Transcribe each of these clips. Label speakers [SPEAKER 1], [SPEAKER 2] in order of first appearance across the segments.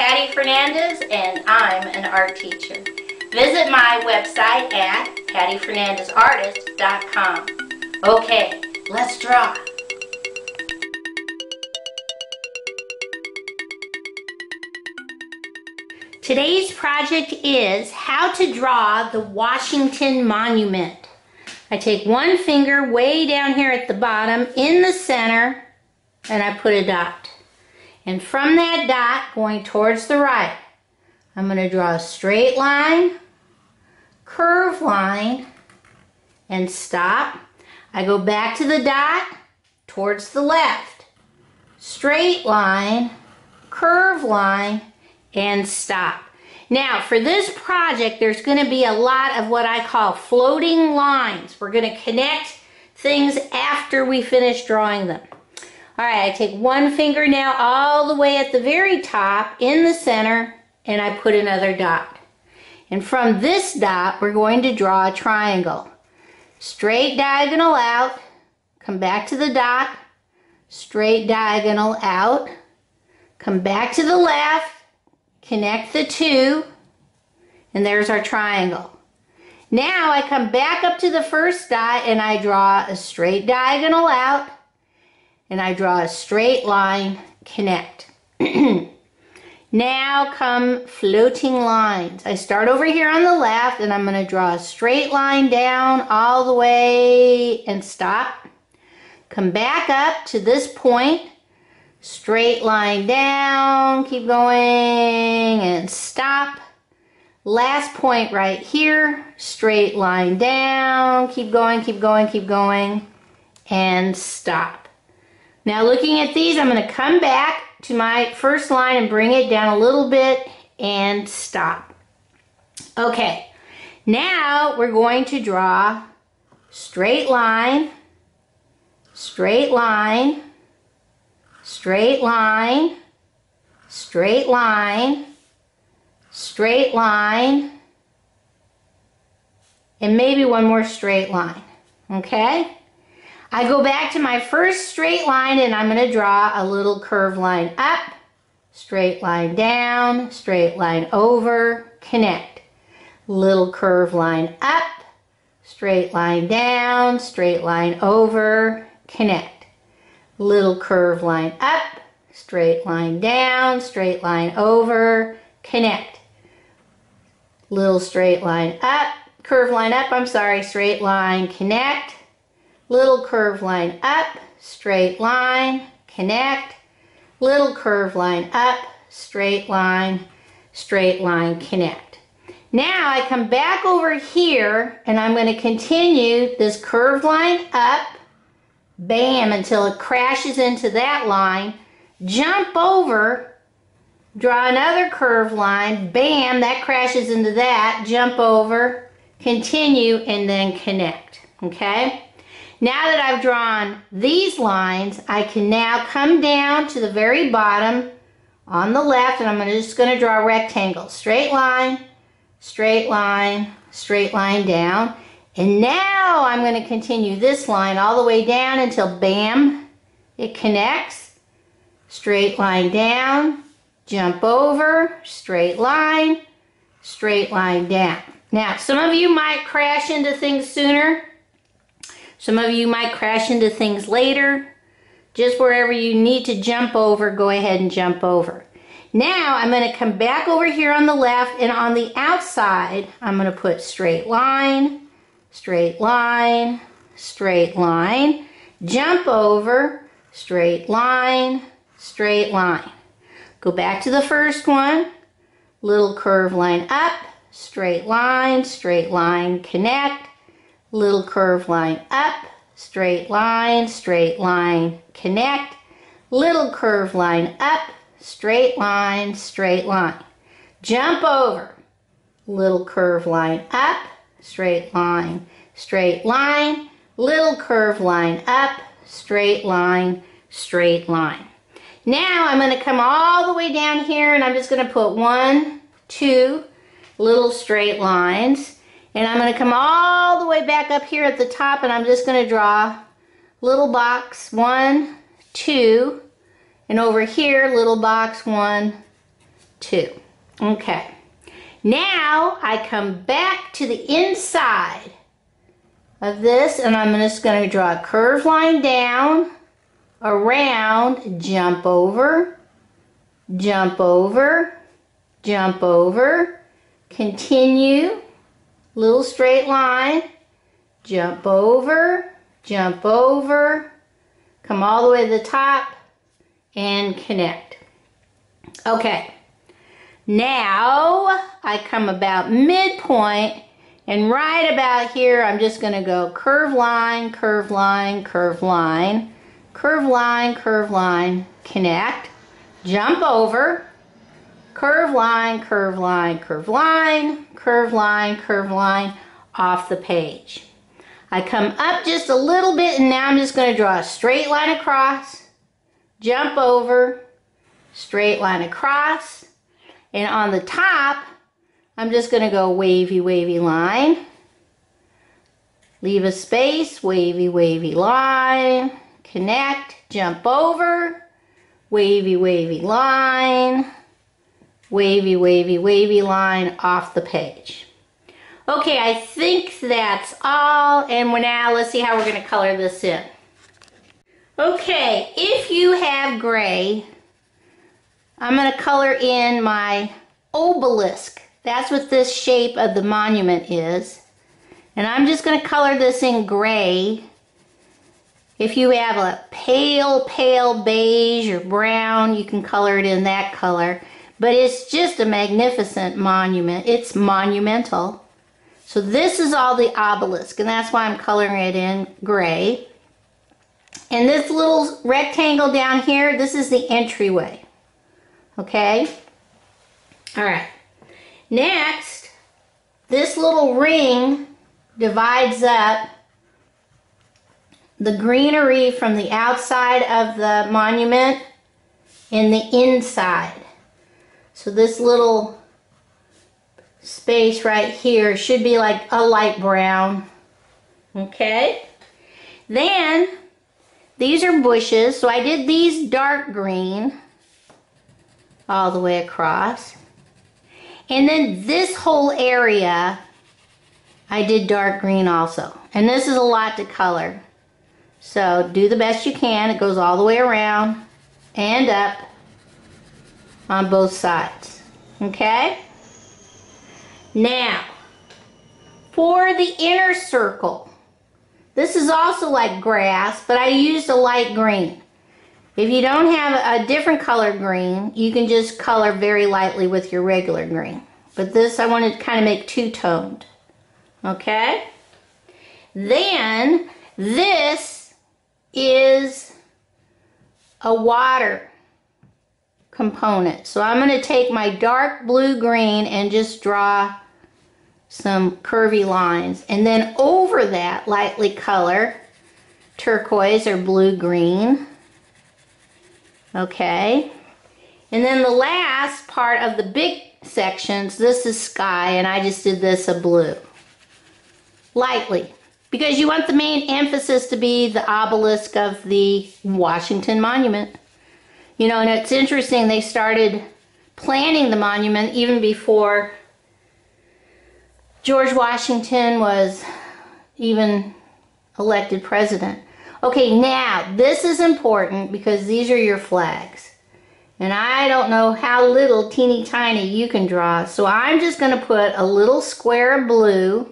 [SPEAKER 1] Patty Fernandez and I'm an art teacher. Visit my website at pattyfernandezartist.com. Okay, let's draw. Today's project is how to draw the Washington Monument. I take one finger way down here at the bottom in the center and I put a dot. And from that dot going towards the right, I'm going to draw a straight line, curve line, and stop. I go back to the dot towards the left, straight line, curve line, and stop. Now, for this project, there's going to be a lot of what I call floating lines. We're going to connect things after we finish drawing them. All right, I take one finger now all the way at the very top in the center, and I put another dot. And from this dot, we're going to draw a triangle. Straight diagonal out, come back to the dot, straight diagonal out, come back to the left, connect the two, and there's our triangle. Now I come back up to the first dot and I draw a straight diagonal out and I draw a straight line, connect. now come floating lines. I start over here on the left and I'm going to draw a straight line down all the way and stop. Come back up to this point Straight line down, keep going and stop. Last point right here, straight line down, keep going, keep going, keep going, and stop. Now looking at these, I'm gonna come back to my first line and bring it down a little bit and stop. Okay, now we're going to draw straight line, straight line, straight line, straight line, straight line, and maybe one more straight line, okay? I go back to my first straight line and I'm going to draw a little curve line up, straight line down, straight line over, connect. Little curve line up, straight line down, straight line over, connect little curve line up, straight line down, straight line over, connect. Little straight line up, curve line up, I'm sorry, straight line, connect. Little curve line up, straight line, connect. Little curve line up, straight line, straight line, connect. Now I come back over here and I'm going to continue this curved line up, bam, until it crashes into that line, jump over, draw another curved line, bam, that crashes into that, jump over, continue, and then connect, okay? Now that I've drawn these lines, I can now come down to the very bottom on the left, and I'm just gonna draw a rectangle. Straight line, straight line, straight line down. And now I'm going to continue this line all the way down until bam, it connects. Straight line down, jump over, straight line, straight line down. Now, some of you might crash into things sooner. Some of you might crash into things later. Just wherever you need to jump over, go ahead and jump over. Now I'm going to come back over here on the left and on the outside, I'm going to put straight line, straight line, straight line, jump over, straight line, straight line. Go back to the first one, little curve line up, straight line, straight line, connect, little curve line up, straight line, straight line, connect, little curve line up, straight line, straight line. Jump over, little curve line up, straight line, straight line, little curve line up, straight line, straight line. Now I'm going to come all the way down here and I'm just going to put one, two little straight lines. And I'm going to come all the way back up here at the top and I'm just going to draw little box one, two, and over here little box one, two. Okay. Now I come back to the inside of this and I'm just going to draw a curved line down, around, jump over, jump over, jump over, continue, little straight line, jump over, jump over, come all the way to the top, and connect. Okay, now I come about midpoint and right about here I'm just going to go curve line, curve line, curve line, curve line, curve line, connect, jump over, curve line, curve line, curve line, curve line, curve line off the page. I come up just a little bit and now I'm just going to draw a straight line across, jump over, straight line across, and on the top, I'm just going to go wavy, wavy line. Leave a space, wavy, wavy line, connect, jump over, wavy, wavy line, wavy, wavy, wavy line off the page. Okay, I think that's all, and we're now let's see how we're going to color this in. Okay, if you have gray, I'm going to color in my obelisk. That's what this shape of the monument is. And I'm just going to color this in gray. If you have a pale, pale beige or brown, you can color it in that color. But it's just a magnificent monument. It's monumental. So this is all the obelisk, and that's why I'm coloring it in gray. And this little rectangle down here, this is the entryway. Okay? All right. Next, this little ring divides up the greenery from the outside of the monument and the inside. So this little space right here should be like a light brown. Okay. Then these are bushes. So I did these dark green all the way across. And then this whole area I did dark green also. And this is a lot to color. So do the best you can. It goes all the way around and up on both sides. Okay? Now, for the inner circle, this is also like grass, but I used a light green. If you don't have a different color green, you can just color very lightly with your regular green. But this I want to kind of make two-toned. Okay? Then, this is a water component. So I'm going to take my dark blue-green and just draw some curvy lines. And then over that, lightly color turquoise or blue-green. Okay. And then the last part of the big sections, this is sky, and I just did this a blue. Lightly. Because you want the main emphasis to be the obelisk of the Washington Monument. You know, and it's interesting, they started planning the monument even before George Washington was even elected president. Okay, now, this is important because these are your flags. And I don't know how little teeny tiny you can draw. So I'm just going to put a little square of blue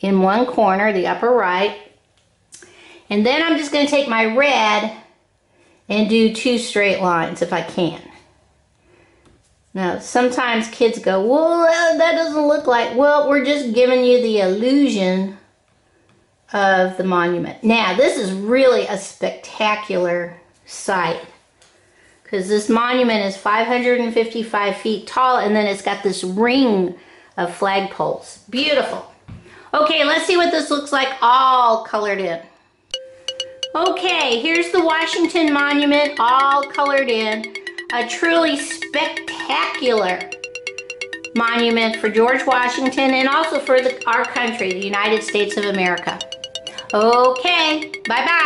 [SPEAKER 1] in one corner, the upper right. And then I'm just going to take my red and do two straight lines if I can. Now, sometimes kids go, well, that doesn't look like, well, we're just giving you the illusion of the monument. Now, this is really a spectacular sight because this monument is 555 feet tall and then it's got this ring of flagpoles. Beautiful. Okay, let's see what this looks like all colored in. Okay, here's the Washington Monument all colored in. A truly spectacular monument for George Washington and also for the, our country, the United States of America. Okay, bye-bye.